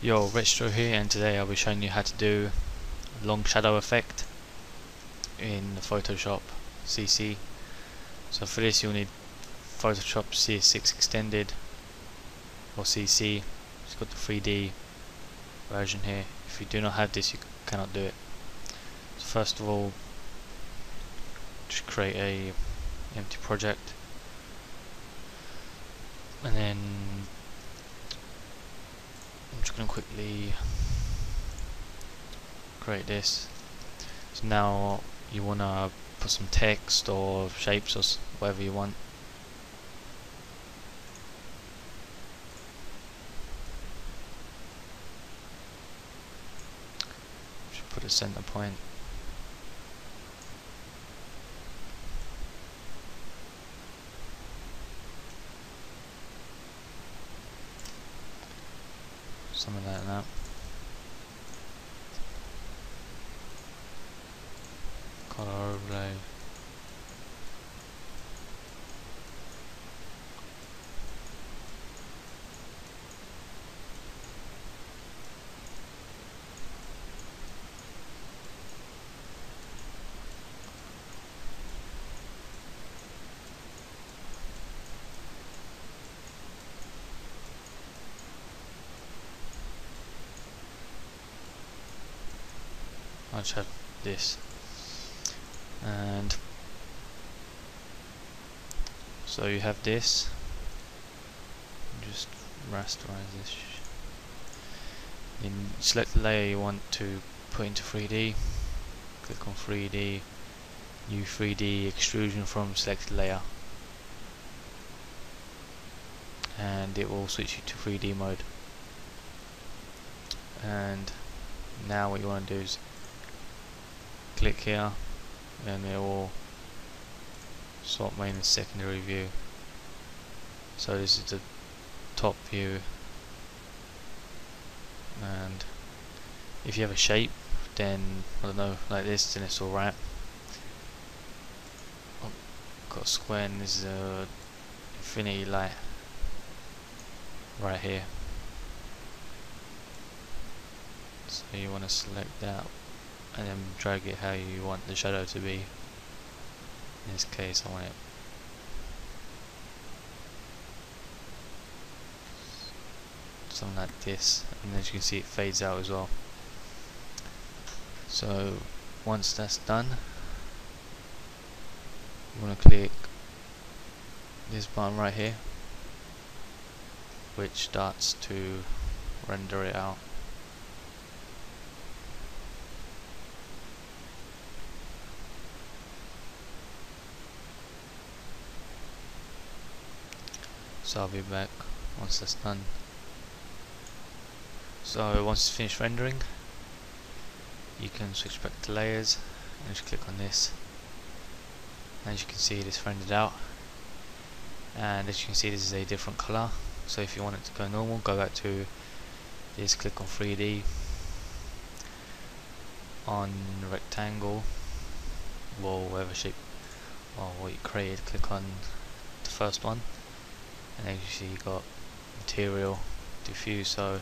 Yo, Retro here and today I'll be showing you how to do long shadow effect in Photoshop CC. So for this you'll need Photoshop CS6 Extended or CC. It's got the 3D version here. If you do not have this you cannot do it. So first of all just create a empty project and then To quickly. Create this. So now you want to put some text or shapes or whatever you want. Should put a center point something like that. Color overlay. I just have this. And so you have this. Just rasterize this. Then select the layer you want to put into 3D click on 3D new 3D extrusion from selected layer. And it will switch you to 3D mode. And now what you want to do is click here and it will swap main and secondary view. So this is the top view. And if you have a shape then I don't know like this then it's alright oh, got a square and this is a infinity light right here. So you want to select that and then drag it how you want the shadow to be. In this case I want it something like this and as you can see it fades out as well. So once that's done you want to click this button right here which starts to render it out so I'll be back once that's done. So once it's finished rendering you can switch back to layers and just click on this. As you can see it's rendered out. And as you can see this is a different color. So if you want it to go normal go back to this click on 3D on rectangle or whatever shape or what you created click on the first one and as you see you got material diffuse so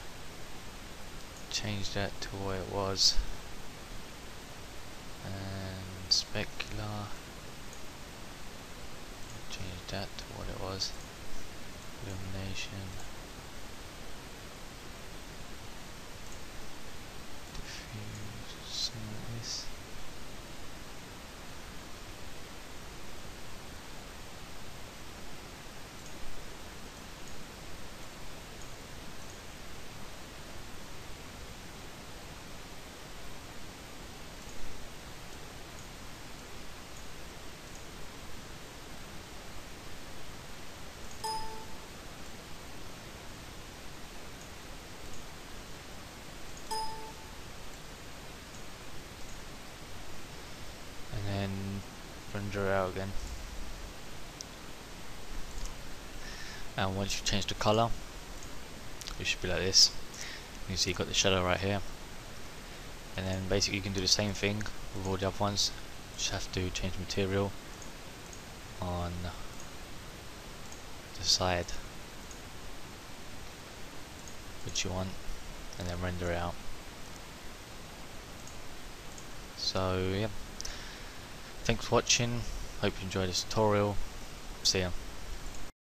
change that to what it was. And specular change that to what it was. Illumination diffuse something like this render out again and once you change the color it should be like this. You see you've got the shadow right here. And then basically you can do the same thing with all the other ones. Just have to change material on the side. Which you want and then render it out. So yeah, thanks for watching, hope you enjoyed this tutorial, see ya.